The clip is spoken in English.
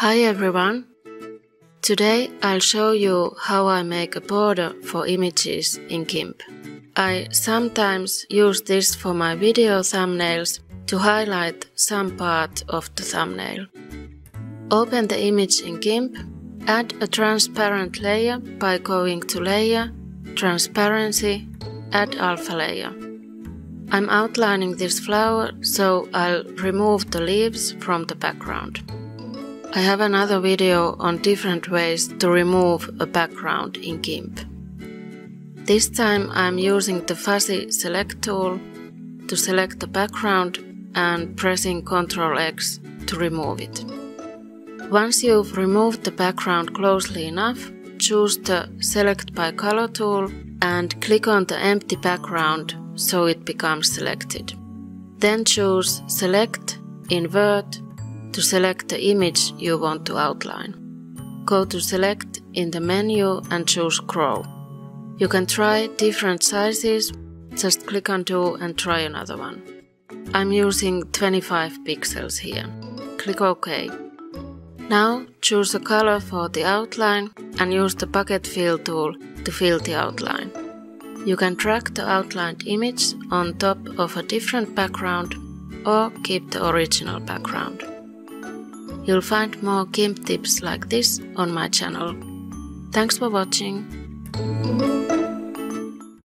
Hi everyone! Today I'll show you how I make a border for images in GIMP. I sometimes use this for my video thumbnails to highlight some part of the thumbnail. Open the image in GIMP, add a transparent layer by going to Layer, Transparency, Add Alpha Layer. I'm outlining this flower, so I'll remove the leaves from the background. I have another video on different ways to remove a background in GIMP. This time I'm using the fuzzy select tool to select the background and pressing Ctrl X to remove it. Once you've removed the background closely enough, choose the Select by Color tool and click on the empty background so it becomes selected. Then choose Select, Invert to select the image you want to outline. Go to Select in the menu and choose Grow. You can try different sizes, just click undo and try another one. I'm using 25 pixels here. Click OK. Now choose a color for the outline and use the bucket fill tool to fill the outline. You can drag the outlined image on top of a different background or keep the original background. You'll find more GIMP tips like this on my channel. Thanks for watching.